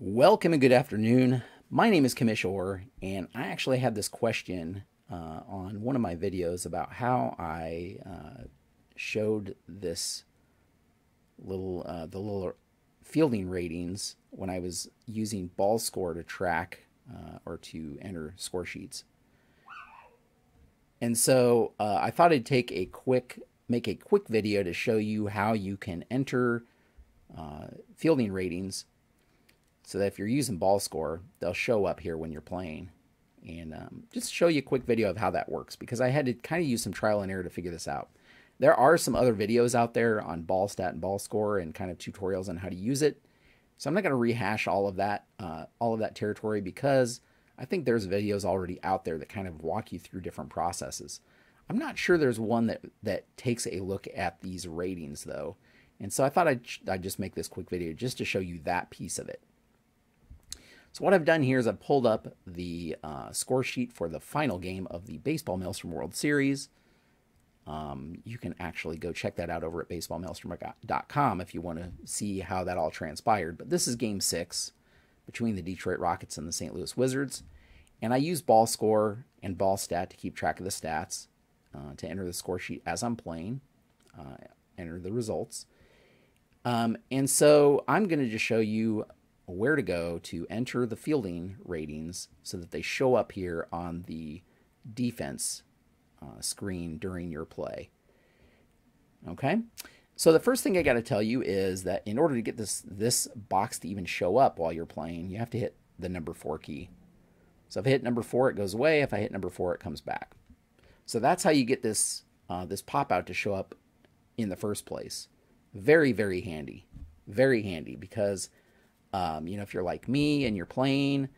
Welcome and good afternoon. My name is Commish Orr, and I actually had this question uh, on one of my videos about how I uh, showed this little uh, the little fielding ratings when I was using BallScore to track uh, or to enter score sheets. And so uh, I thought I'd take a quick make a quick video to show you how you can enter uh, fielding ratings so that if you're using BallScore, they'll show up here when you're playing. And um, just show you a quick video of how that works because I had to kind of use some trial and error to figure this out. There are some other videos out there on BallStat and BallScore and kind of tutorials on how to use it. So I'm not going to rehash all of that, uh, all of that territory because I think there's videos already out there that kind of walk you through different processes. I'm not sure there's one that that takes a look at these ratings though, and so I thought I'd, I'd just make this quick video just to show you that piece of it. So what I've done here is I've pulled up the uh, score sheet for the final game of the Baseball Maelstrom World Series. Um, you can actually go check that out over at baseballmaelstrom.com if you want to see how that all transpired. But this is game six between the Detroit Rockets and the St. Louis Wizards. And I use BallScore and BallStat to keep track of the stats, uh, to enter the score sheet as I'm playing, uh, enter the results. Um, and so I'm going to just show you where to go to enter the fielding ratings so that they show up here on the defense uh, screen during your play. Okay, so the first thing I got to tell you is that in order to get this this box to even show up while you're playing, you have to hit the number four key. So if I hit number four, it goes away. If I hit number four, it comes back. So that's how you get this uh, this pop out to show up in the first place. Very very handy, very handy because um, you know, if you're like me and you're playing,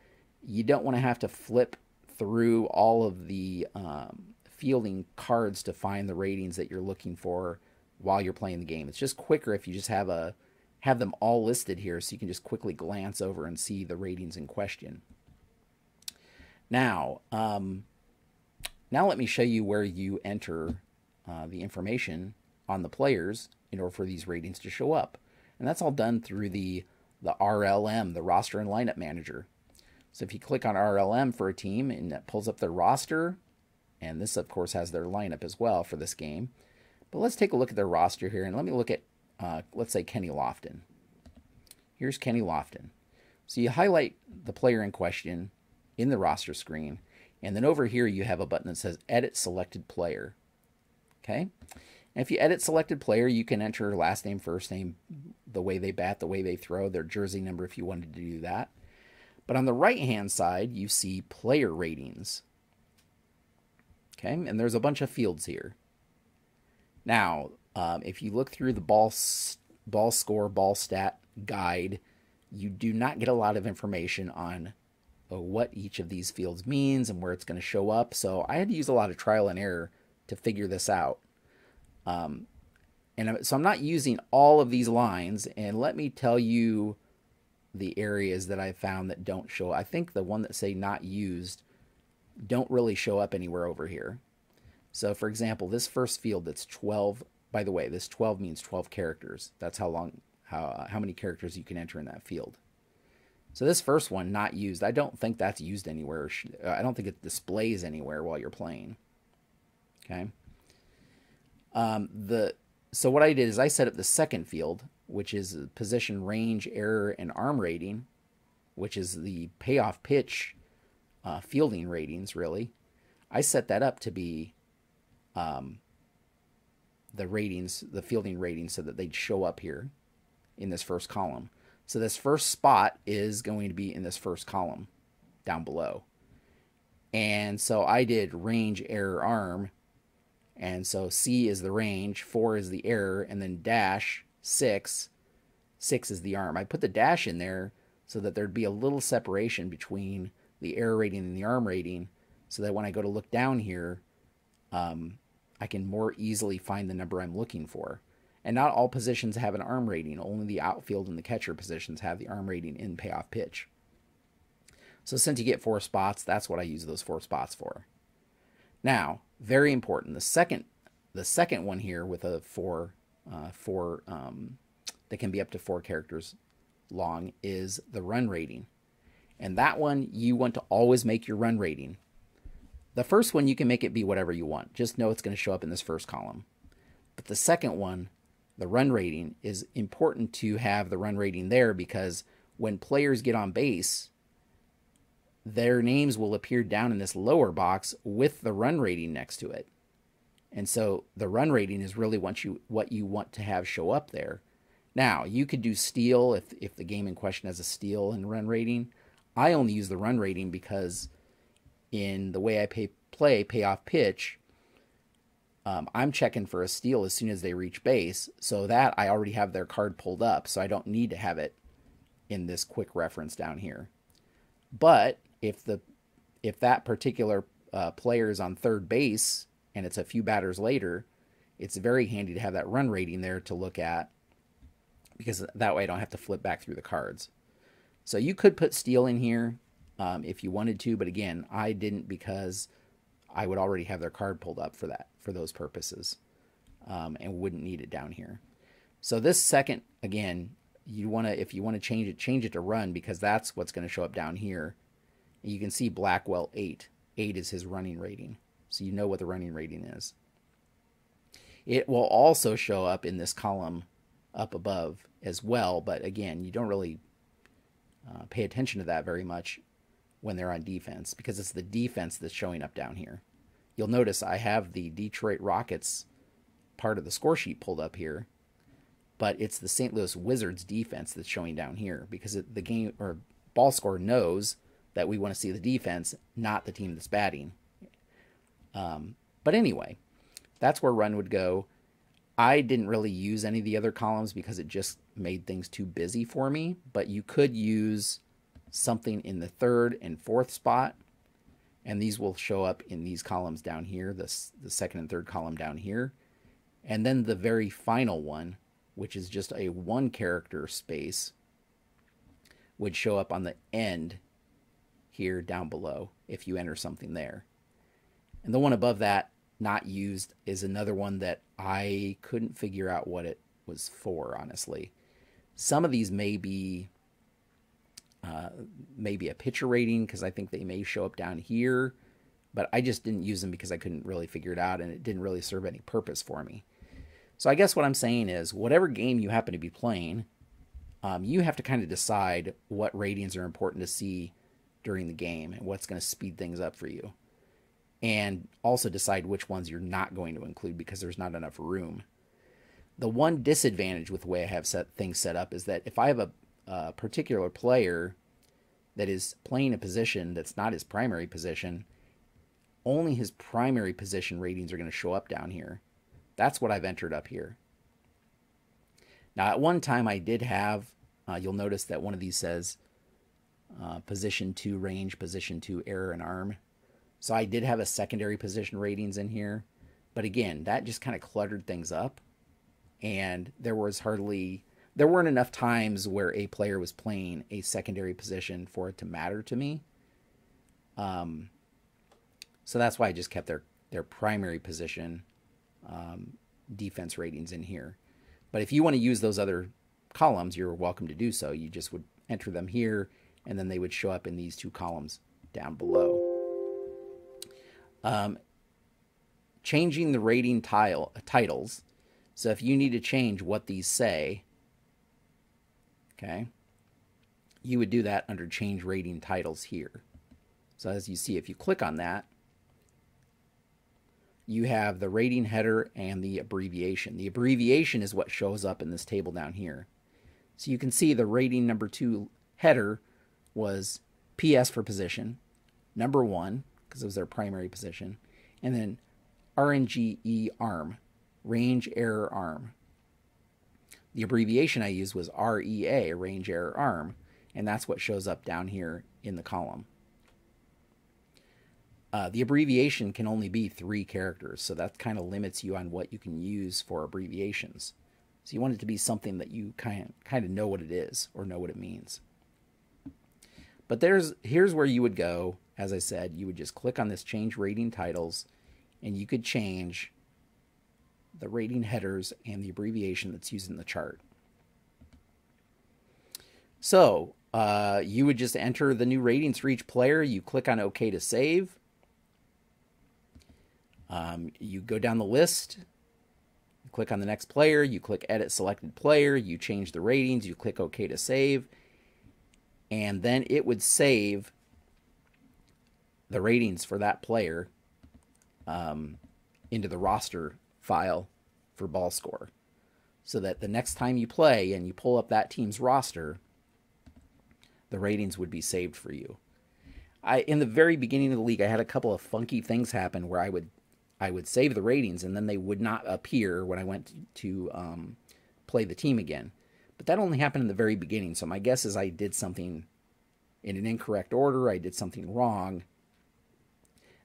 you don't want to have to flip through all of the um, fielding cards to find the ratings that you're looking for while you're playing the game. It's just quicker if you just have a have them all listed here so you can just quickly glance over and see the ratings in question. Now, um, now let me show you where you enter uh, the information on the players in order for these ratings to show up. And that's all done through the the RLM, the roster and lineup manager. So if you click on RLM for a team and that pulls up their roster, and this of course has their lineup as well for this game. But let's take a look at their roster here and let me look at, uh, let's say Kenny Lofton. Here's Kenny Lofton. So you highlight the player in question in the roster screen, and then over here you have a button that says Edit Selected Player. Okay? And if you edit selected player, you can enter last name, first name, the way they bat, the way they throw, their jersey number if you wanted to do that. But on the right hand side, you see player ratings. Okay, and there's a bunch of fields here. Now, um, if you look through the ball, BallScore, ball stat guide, you do not get a lot of information on uh, what each of these fields means and where it's going to show up. So I had to use a lot of trial and error to figure this out. Um, and so I'm not using all of these lines. And let me tell you the areas that I found that don't show. I think the one that say not used don't really show up anywhere over here. So for example, this first field that's 12, by the way, this 12 means 12 characters. That's how long, how, uh, how many characters you can enter in that field. So this first one, not used, I don't think that's used anywhere. I don't think it displays anywhere while you're playing. Okay. Um, the so what I did is I set up the second field, which is position, range, error, and arm rating, which is the payoff pitch uh, fielding ratings. Really, I set that up to be um, the ratings, the fielding ratings, so that they'd show up here in this first column. So this first spot is going to be in this first column down below. And so I did range, error, arm, and so C is the range, 4 is the error, and then dash 6, 6 is the arm. I put the dash in there so that there'd be a little separation between the error rating and the arm rating so that when I go to look down here, um, I can more easily find the number I'm looking for. And not all positions have an arm rating. Only the outfield and the catcher positions have the arm rating in payoff pitch. So since you get four spots, that's what I use those four spots for. Now, very important. The second, the second one here with a four, uh, four um, that can be up to four characters. long is the run rating. And that one, you want to always make your run rating. The first one, you can make it be whatever you want. Just know it's going to show up in this first column. But the second one, the run rating, is important to have the run rating there because when players get on base, their names will appear down in this lower box with the run rating next to it. And so the run rating is really what you what you want to have show up there. Now, you could do steal if if the game in question has a steal and run rating. I only use the run rating because in the way I pay, play payoff pitch, um, I'm checking for a steal as soon as they reach base, so that I already have their card pulled up, so I don't need to have it in this quick reference down here. But if the if that particular uh, player is on third base and it's a few batters later, it's very handy to have that run rating there to look at because that way I don't have to flip back through the cards. So you could put steal in here um, if you wanted to, but again, I didn't because I would already have their card pulled up for that for those purposes um, and wouldn't need it down here. So this second, again, you want to if you want to change it, change it to run because that's what's going to show up down here. You can see Blackwell 8. 8 is his running rating. So you know what the running rating is. It will also show up in this column up above as well, but again, you don't really uh, pay attention to that very much when they're on defense because it's the defense that's showing up down here. You'll notice I have the Detroit Rockets part of the score sheet pulled up here, but it's the St. Louis Wizards defense that's showing down here because it, the game or BallScore knows that we want to see the defense, not the team that's batting. Um, but anyway, that's where run would go. I didn't really use any of the other columns because it just made things too busy for me, but you could use something in the third and fourth spot, and these will show up in these columns down here, this, the second and third column down here. And then the very final one, which is just a one character space, would show up on the end here down below if you enter something there. And the one above that, not used, is another one that I couldn't figure out what it was for, honestly. Some of these may be uh, maybe a picture rating because I think they may show up down here, but I just didn't use them because I couldn't really figure it out and it didn't really serve any purpose for me. So I guess what I'm saying is, whatever game you happen to be playing, um, you have to kind of decide what ratings are important to see during the game and what's going to speed things up for you. And also decide which ones you're not going to include because there's not enough room. The one disadvantage with the way I have set things set up is that if I have a, a particular player that is playing a position that's not his primary position, only his primary position ratings are going to show up down here. That's what I've entered up here. Now, at one time, I did have, uh, you'll notice that one of these says uh, position two range, position two error and arm. So I did have a secondary position ratings in here, but again, that just kind of cluttered things up, and there was hardly there weren't enough times where a player was playing a secondary position for it to matter to me. Um, so that's why I just kept their their primary position um, defense ratings in here. But if you want to use those other columns, you're welcome to do so. You just would enter them here and then they would show up in these two columns down below. Um, changing the rating tile, uh, titles. So if you need to change what these say, okay, you would do that under change rating titles here. So as you see, if you click on that, you have the rating header and the abbreviation. The abbreviation is what shows up in this table down here. So you can see the rating number two header was PS for position, number one, because it was their primary position, and then RNGE arm, range error arm. The abbreviation I used was REA, range error arm, and that's what shows up down here in the column. Uh, the abbreviation can only be three characters, so that kind of limits you on what you can use for abbreviations. So you want it to be something that you kind kind of know what it is or know what it means. But there's here's where you would go. As I said, you would just click on this change rating titles and you could change the rating headers and the abbreviation that's used in the chart. So uh, you would just enter the new ratings for each player. You click on OK to save. Um, you go down the list, click on the next player, you click Edit Selected Player, you change the ratings, you click OK to save, and then it would save the ratings for that player um, into the roster file for BallScore so that the next time you play and you pull up that team's roster, the ratings would be saved for you. I in the very beginning of the league, I had a couple of funky things happen where I would I would save the ratings and then they would not appear when I went to um, play the team again. But that only happened in the very beginning. So my guess is I did something in an incorrect order. I did something wrong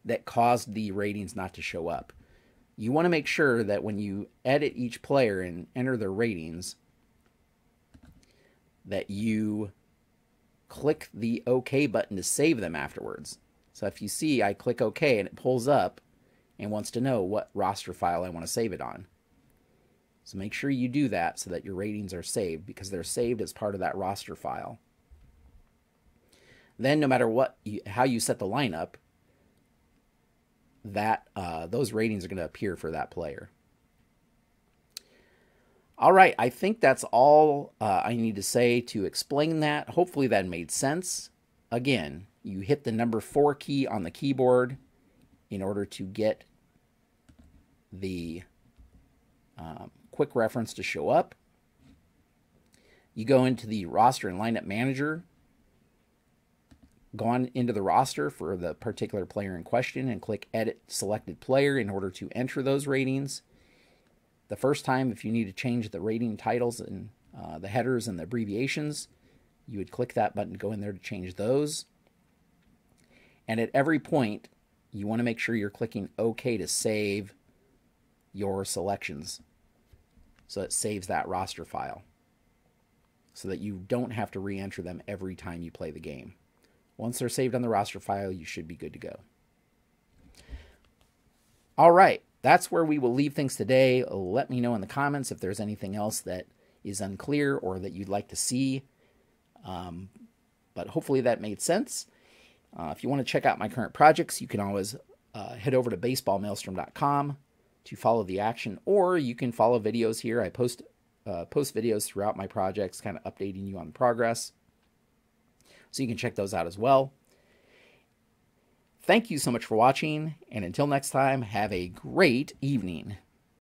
that caused the ratings not to show up. You want to make sure that when you edit each player and enter their ratings, that you click the OK button to save them afterwards. So if you see I click OK and it pulls up and wants to know what roster file I want to save it on. So make sure you do that so that your ratings are saved because they're saved as part of that roster file. Then no matter what you, how you set the lineup, that uh, those ratings are going to appear for that player. All right, I think that's all uh, I need to say to explain that. Hopefully that made sense. Again, you hit the number four key on the keyboard in order to get the um, quick reference to show up. You go into the roster and lineup manager, go on into the roster for the particular player in question, and click Edit Selected Player in order to enter those ratings. The first time, if you need to change the rating titles and uh, the headers and the abbreviations, you would click that button to go in there to change those. And at every point, you want to make sure you're clicking OK to save your selections. So it saves that roster file so that you don't have to re enter them every time you play the game. Once they're saved on the roster file, you should be good to go. All right that's where we will leave things today. Let me know in the comments if there's anything else that is unclear or that you'd like to see. Um, but hopefully that made sense. Uh, if you want to check out my current projects, you can always uh, head over to baseballmaelstrom.com to follow the action, or you can follow videos here. I post uh, post videos throughout my projects, kind of updating you on progress. So you can check those out as well. Thank you so much for watching, and until next time, have a great evening.